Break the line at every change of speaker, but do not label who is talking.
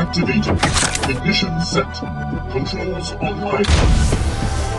activated. Ignition set. Controls online.